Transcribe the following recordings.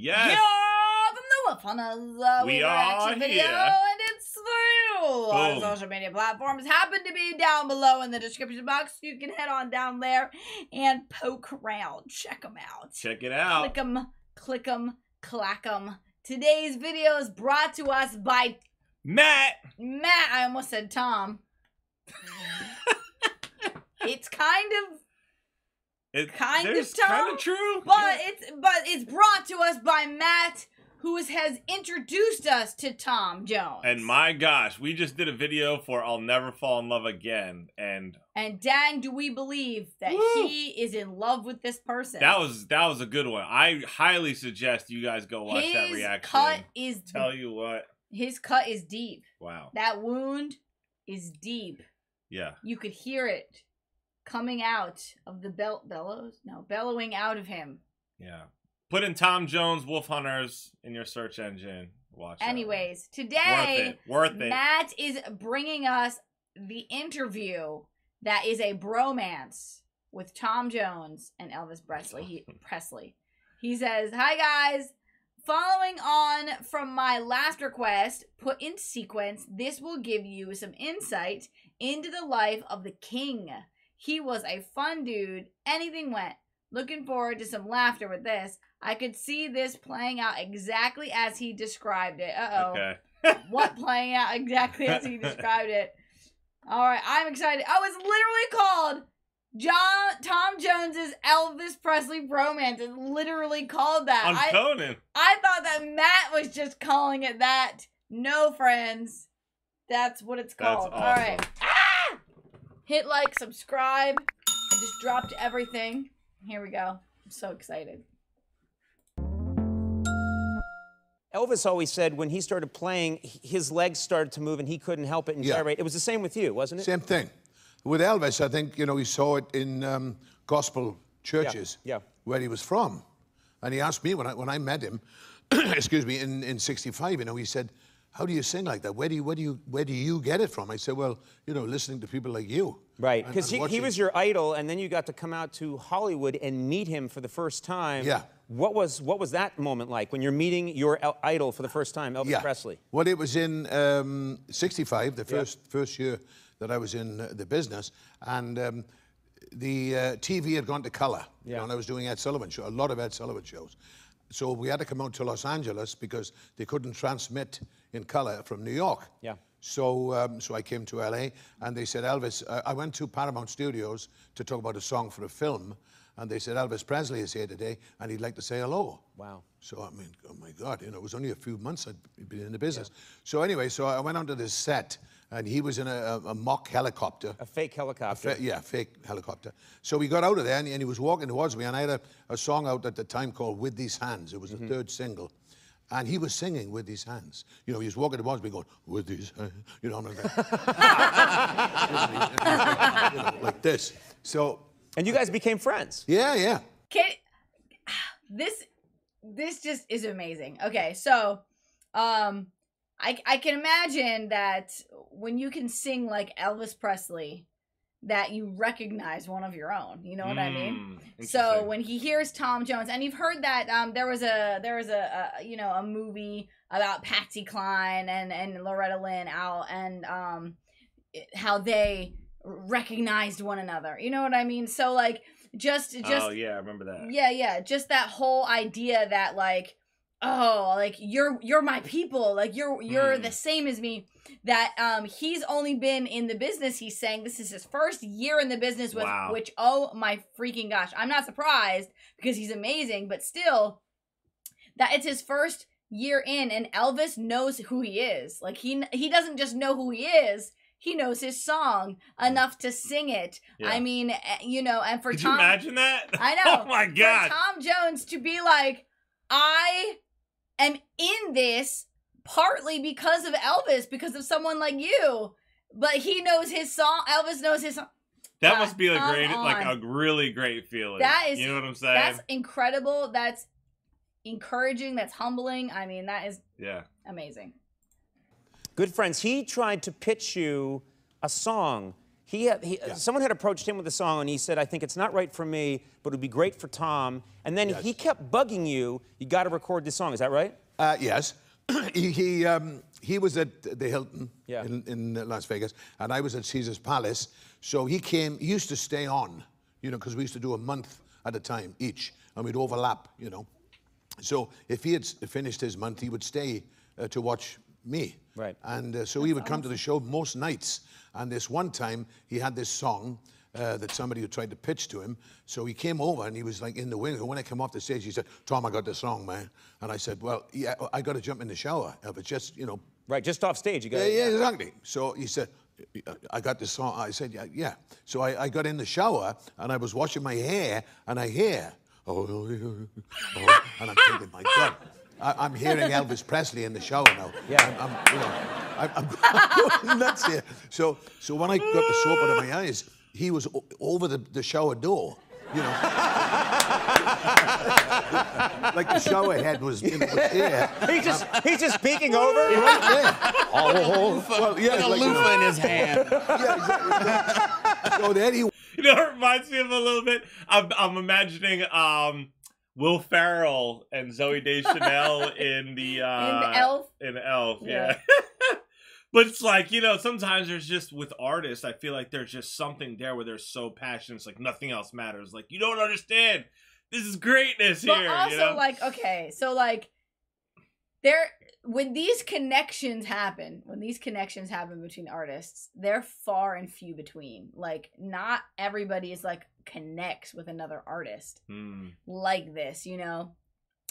Yes. You're from the Wolf HunterZ. Uh, We got are action video, here. and it's for you. Our Boom. social media platforms happen to be down below in the description box. You can head on down there and poke around. Check them out. Check it out. Click them, click them, clack them. Today's video is brought to us by Matt. Matt. I almost said Tom. it's kind of It, Kind of Kind of true. But Yeah. it's but it's brought to us by Matt, who is, has introduced us to Tom Jones. And my gosh, we just did a video for I'll Never Fall in Love Again. And and dang, do we believe that Woo. he is in love with this person? that was that was a good one. I highly suggest you guys go watch his that reaction. His cut is Tell you what. his cut is deep. Wow. That wound is deep. Yeah. You could hear it coming out of the belt bellows. No, bellowing out of him. Yeah. Put in Tom Jones Wolf HunterZ in your search engine. Watch. Anyways, worth today it. Worth it. Matt is bringing us the interview that is a bromance with Tom Jones and Elvis Presley. He, Presley. He says, "Hi guys, following on from my last request, put in sequence. This will give you some insight into the life of the king. He was a fun dude. Anything went. Looking forward to some laughter with this. I could see this playing out exactly as he described it. Uh oh." Okay. what playing out exactly as he described it. All right, I'm excited. Oh, it's literally called John Tom Jones's Elvis Presley bromance. It's literally called that. On I Conan. I thought that Matt was just calling it that. No, friends, that's what it's called. All right. Awesome. Hit like, subscribe. I just dropped everything. Here we go. I'm so excited. Elvis always said when he started playing, his legs started to move and he couldn't help it and Yeah. gyrate. It was the same with you, wasn't it? Same thing. With Elvis, I think, you know, he saw it in um, gospel churches yeah. where he was from. And he asked me when I, when I met him, excuse me, in, in 65, you know, he said, how do you sing like that? Where do you, where do you, where do you get it from? I said, well, you know, listening to people like you. Right, because he, he was your idol, and then you got to come out to Hollywood and meet him for the first time. Yeah. What was what was that moment like when you're meeting your el- idol for the first time, Elvis Presley? Well, it was in um, 65, the first, first year that I was in uh, the business. And um, the uh, TV had gone to color. You Yeah. know, and I was doing Ed Sullivan show, a lot of Ed Sullivan shows. So we had to come out to Los Angeles because they couldn't transmit in color from New York. Yeah. So, um, so I came to LA, and they said, Elvis. Uh, I went to Paramount Studios to talk about a song for a film, and they said Elvis Presley is here today, and he'd like to say hello. Wow. So I mean, oh my God, you know, it was only a few months I'd been in the business. So anyway, so I went onto this set, and he was in a, a, a mock helicopter. A fake helicopter. Fa- yeah, fake helicopter. So we got out of there, and, and he was walking towards me, and I had a, a song out at the time called "With These Hands." It was the mm-hmm. third single. And he was singing with these hands. You know, he was walking towards me going, with these hands. You know, I'm like, you know, like this. So, and you guys became friends. yeah, yeah. Can this this just is amazing. Okay, so um I I can imagine that when you can sing like Elvis Presley that you recognize one of your own. You know what I mean? Mm, So when he hears Tom Jones, and you've heard that um, there was a there was a, a you know a movie about Patsy Cline and and Loretta Lynn out and um it- how they recognized one another. You know what I mean? So like just just oh yeah, I remember that. yeah, yeah, just that whole idea that like oh, like you're you're my people, like you're you're Mm. the same as me. That um he's only been in the business he's saying this is his first year in the business with Wow. which oh my freaking gosh. I'm not surprised because he's amazing, but still that it's his first year in and Elvis knows who he is. Like he he doesn't just know who he is. He knows his song enough to sing it. Yeah. I mean, eh, you know, and for Could Tom you imagine that? I know. oh my for god. Tom Jones to be like, I am in this partly because of Elvis, because of someone like you. But he knows his song. Elvis knows his song. that God, must be a great, like a really great feeling. That is- you know what I'm saying? That's incredible. That's encouraging. That's humbling. I mean, that is yeah. amazing. Good friends. He tried to pitch you a song. He, had, he someone had approached him with a song, and he said, "I think it's not right for me, but it would be great for Tom." And then Yes. he kept bugging you. You got to record this song. Is that right? Uh, yes. he he, um, he was at the Hilton Yeah. in, in Las Vegas, and I was at Caesar's Palace. So he came, he used to stay on, you know, because we used to do a month at a time each, and we'd overlap, you know. So if he had finished his month, he would stay uh, to watch me. Right. And uh, so he would come to the show most nights. And this one time, he had this song uh, that somebody had tried to pitch to him. So he came over and he was like in the wing. And when I came off the stage, he said, Tom, I got this song, man. And I said, Well, yeah, I got to jump in the shower. If it's just, you know, Right, just off stage. You got. yeah, yeah, exactly. So he said, I got this song. I said, yeah, yeah. So I, I got in the shower and I was washing my hair and I hear, oh, oh, oh, oh, and I'm thinking, my God, I, I'm hearing Elvis Presley in the shower now. Yeah. I'm, I'm, you know, I'm, I'm going nuts here. So, so when I got the soap out of my eyes, he was o- over the, the shower door. You know, like the shower head was, you know, was here. He's just he's just peeking over. Right there. Oh, well, yeah, With a like, you know, loofah in his hand. yeah, exactly. so then he You know, it reminds me of a little bit. I'm, I'm imagining um, Will Ferrell and Zooey Deschanel in the uh, In Elf? In Elf, Yeah. yeah. but it's like you know, sometimes there's just with artists, I feel like there's just something there where they're so passionate. It's like nothing else matters. Like you don't understand. This is greatness But here. also, you know? like, okay, so like, there when these connections happen, when these connections happen between artists, they're far and few between. Like, not everybody is like connects with another artist Hmm. like this. You know,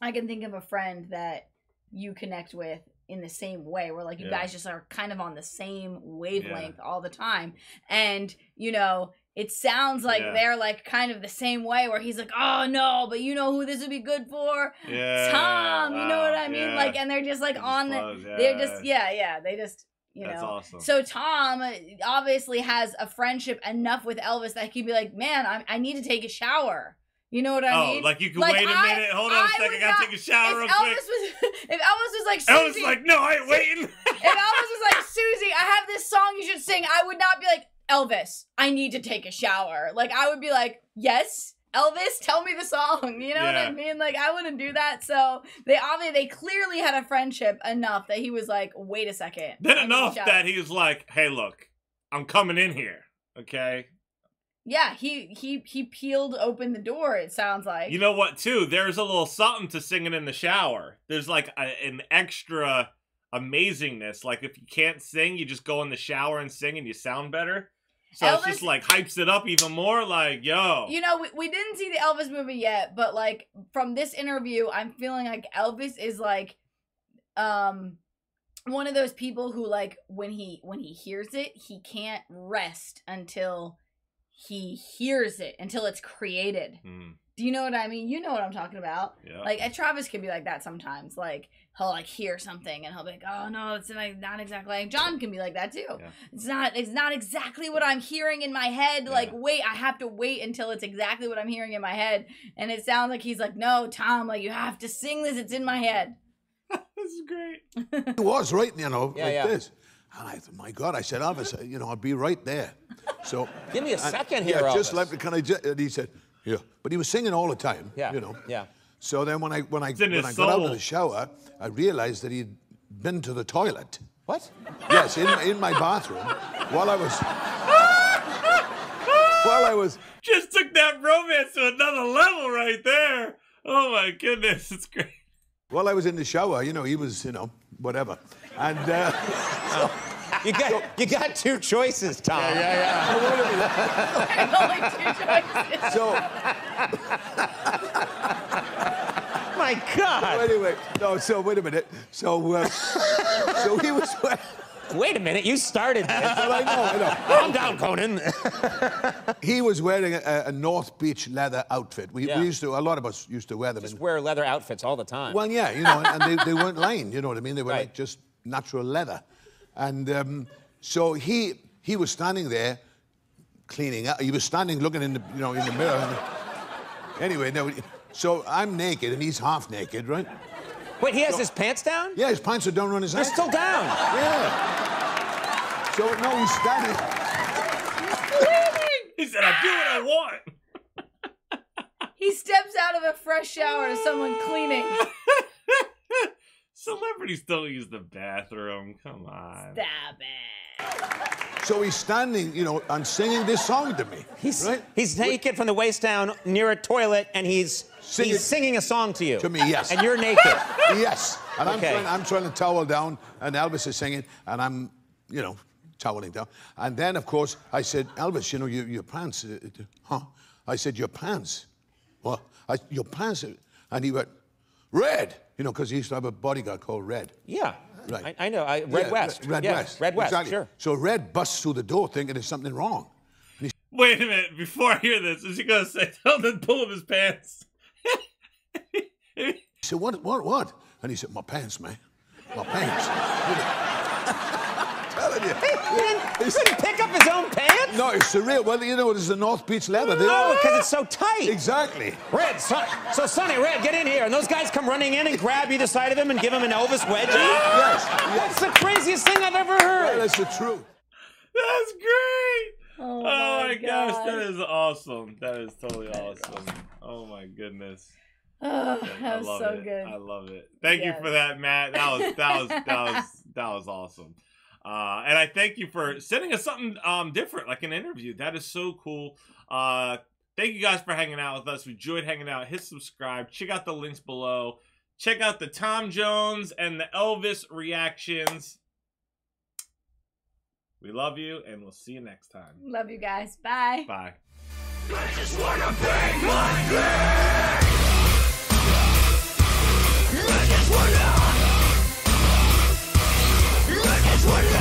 I can think of a friend that you connect with in the same way where like you Yeah. guys just are kind of on the same wavelength all the time and you know it sounds like Yeah. they're like kind of the same way where he's like oh no but you know who this would be good for Yeah. tom you know what i mean yeah. like and they're just like It just on the they're just yeah yeah they just you That's know awesome. so tom uh, obviously has a friendship enough with elvis that he can be like man I, I need to take a shower you know what i oh, mean like you can Like, wait a I- minute. Hold on a I second. would I gotta not- take a shower real if quick. Elvis was if Elvis was like Elvis Susie, like, no, I ain't waiting. if Elvis was like Susie, I have this song you should sing, I would not be like Elvis. I need to take a shower. Like I would be like, yes, Elvis, tell me the song. You know what I mean? Like I wouldn't do that. So they obviously they clearly had a friendship enough that he was like, wait a second. Then I enough that he was like, hey, look, I'm coming in here. Okay. yeah, he he he peeled open the door. It sounds like You know what, too? There's a little something to singing in the shower. There's like a, an extra amazingness. Like if you can't sing, you just go in the shower and sing and you sound better. So it's just like hypes it up even more. Like, yo. You know, we, we didn't see the Elvis movie yet, but like from this interview, I'm feeling like Elvis is like um one of those people who like when he when he hears it, he can't rest until he hears it, until it's created. Hmm, Do you know what I mean? You know what I'm talking about. yeah. Like and Travis can be like that sometimes. Like he'll like hear something and he'll be like, "Oh no, it's like not exactly." Like John can be like that too. Yeah. It's not. It's not exactly what I'm hearing in my head. Like wait, I have to wait until it's exactly what I'm hearing in my head. And it sounds like he's like, "No, Tom, like you have to sing this. It's in my head." this is great. He was right, you know, Yeah, like yeah. this. And I thought, my God, I said, Elvis, uh, you know, I'll be right there. So Give me a and- second here, Yeah, just Elvis. let me. Can I? Just, and he said, yeah. But he was singing all the time. Yeah. You know. Yeah. So then when I when I in when I got out of the shower, I realized that he'd been to the toilet. What? Yes, in in my bathroom while I was while I was Just took that romance to another level right there. Oh my goodness. It's great. while I was in the shower. You know, he was you know whatever, and. Uh, You got you got two choices, Tom. There's only two choices. so My God. anyway, no. So wait a minute. So uh, so he was. Wait a minute. You started this. Well, I know, I know. Calm down, Conan. He was wearing a, a North Beach leather outfit. We, Yeah. we used to, a lot of us used to wear them. Just in- wear leather outfits all the time. well, yeah, you know, and, and they, they weren't lined, you know what I mean? They were Right. like just natural leather. And um, so he he was standing there cleaning up. He was standing looking in the, you know, in the mirror. anyway, no, so I'm naked and he's half naked, right? Wait, he has his pants down? Yeah, his pants are down on his They're head. still down. Yeah. So no, he's standing. He said, "I do what I want." He steps out of a fresh shower to someone cleaning. Celebrities don't use the bathroom. Come on. Stop it. So he's standing, you know, and singing this song to me. He's, right? he's naked from the waist down near a toilet, and he's Singing- he's singing a song to you. To me, yes. And you're naked. Yes. And I'm, Okay. trying, I'm trying to towel down, and Elvis is singing, and I'm, you know, toweling down. And then, of course, I said, Elvis, you know, your, your pants. Uh, uh, huh? I said, your pants. What? I, your pants. And he went, Red. You know, because he used to have a bodyguard called Red. Yeah. Right. I, I know. I, Red Yeah, West. Red Yeah, West. Red West. Exactly. Sure. So Red busts through the door thinking there's something wrong. Wait a minute. Before I hear this, is he gonna say, "Tell him to pull up his pants"? He said, What, what, what? And he said, My pants, man. My pants. Telling you. He didn't, he didn't pick up his own pants? No, it's surreal. Well, you know, it's the North Beach leather. They- No, because it's so tight. Exactly. Red, son, so Sonny, Red, get in here. And those guys come running in and grab either side of him and give him an Elvis wedgie. Yes. That's yes. the craziest thing I've ever Well, heard. that's the truth. That's great. Oh, Oh my gosh, God. that is awesome. That is totally awesome. Oh my goodness. Oh, I that was love so it. good. I love it. Thank Yes. you for that, Matt. That was that was that was that was awesome. Uh, and I thank you for sending us something um, different, like an interview. That is so cool. Uh, thank you guys for hanging out with us. We enjoyed hanging out. Hit subscribe. Check out the links below. Check out the Tom Jones and the Elvis reactions. We love you, and we'll see you next time. Love you guys. Bye. Bye. I just wanna bang my. I just wanna. I just wanna.